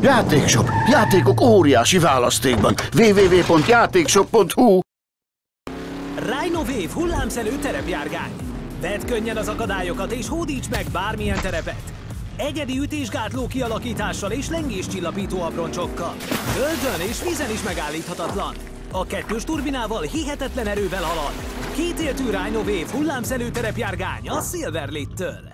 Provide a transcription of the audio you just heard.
Játékshop. Játékok óriási választékban. www.játékshop.hu Rhino Wave hullámszelő terepjárgány. Vedd könnyen az akadályokat és hódíts meg bármilyen terepet. Egyedi ütésgátló kialakítással és lengéscsillapító abroncsokkal. Földön és vízen is megállíthatatlan. A kettős turbinával hihetetlen erővel halad. Kétéltű Rhino Wave hullámszelő terepjárgány a Silverlit-től.